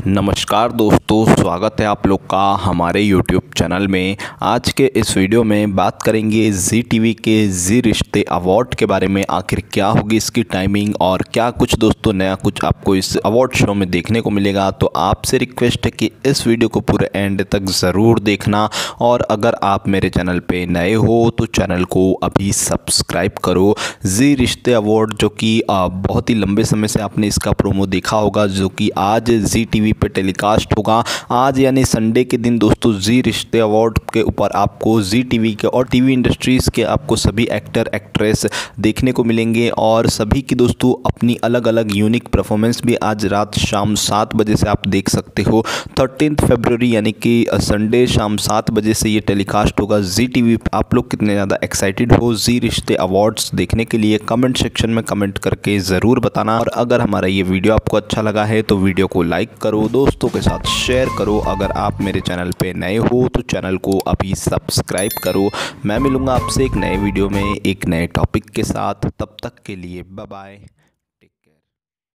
नमस्कार दोस्तों स्वागत है आप लोग का हमारे YouTube चैनल में आज के इस वीडियो में बात करेंगे जी टीवी के जी रिश्ते अवार्ड के बारे में, आखिर क्या होगी इसकी टाइमिंग और क्या कुछ दोस्तों नया कुछ आपको इस अवार्ड शो में देखने को मिलेगा। तो आपसे रिक्वेस्ट है कि इस वीडियो को पूरे एंड तक ज़रूर देखना और अगर आप मेरे चैनल पर नए हो तो चैनल को अभी सब्सक्राइब करो। जी रिश्ते अवार्ड जो कि बहुत ही लंबे समय से आपने इसका प्रोमो देखा होगा, जो कि आज जी टीवी पे टेलीकास्ट होगा। आज यानी संडे के दिन दोस्तों जी रिश्ते अवार्ड के ऊपर आपको जी टीवी के और टीवी इंडस्ट्रीज़ के आपको सभी एक्टर एक्ट्रेस देखने को मिलेंगे और सभी की दोस्तों अपनी अलग अलग यूनिक परफॉर्मेंस भी आज रात शाम सात बजे से आप देख सकते हो। थर्टीन फेबररी यानी कि संडे शाम सात बजे से ये टेलीकास्ट होगा। जी टी आप लोग कितने ज़्यादा एक्साइटेड हो? जी रिश्ते अवार्ड्स देखने के लिए कमेंट सेक्शन में कमेंट करके ज़रूर बताना। और अगर हमारा ये वीडियो आपको अच्छा लगा है तो वीडियो को लाइक करो, दोस्तों के साथ शेयर करो। अगर आप मेरे चैनल पे नए हो तो चैनल को अभी सब्सक्राइब करो। मैं मिलूँगा आपसे एक नए वीडियो में, एक नए टॉपिक के साथ। तब तक के लिए बाय